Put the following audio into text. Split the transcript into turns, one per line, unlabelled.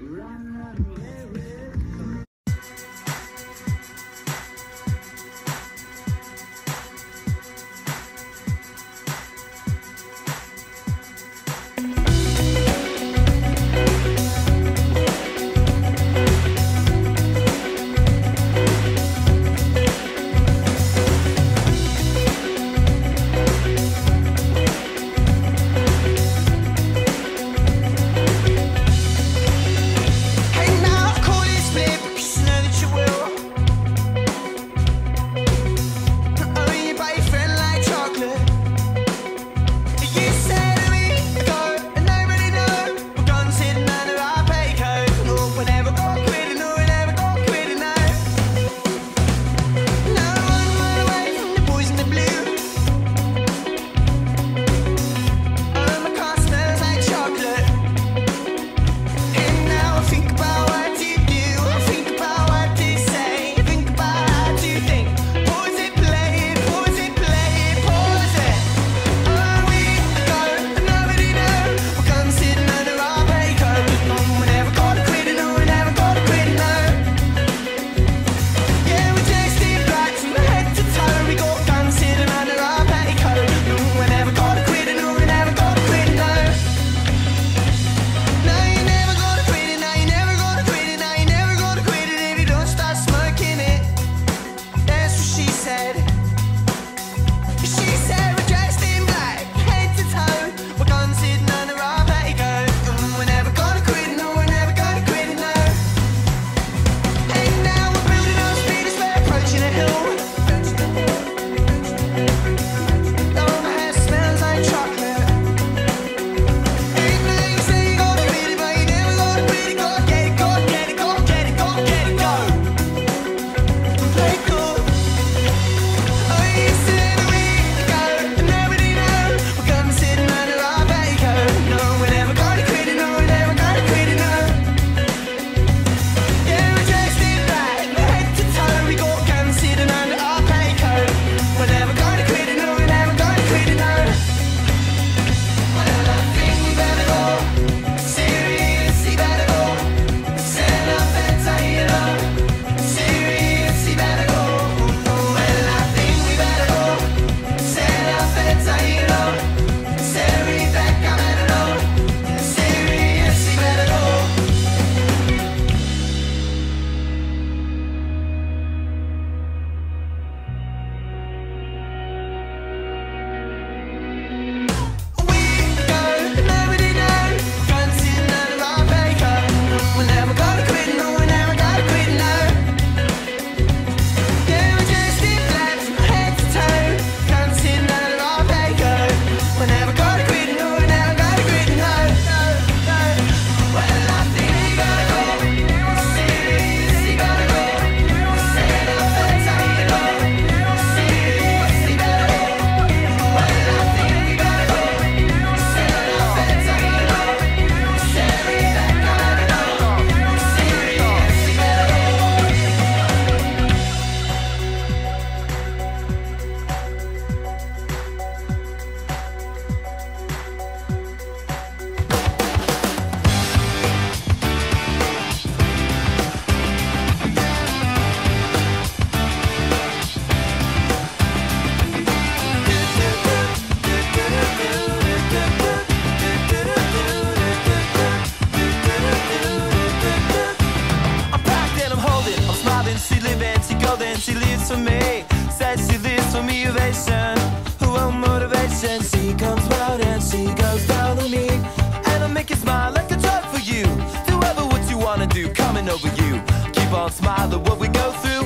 Run away with said she lives for me. Said she lives for me, ovation. Who want motivation? She comes round and she goes down on me. And I make you smile like a drug for you. Do ever what you wanna do, coming over you. Keep on smiling what we go through.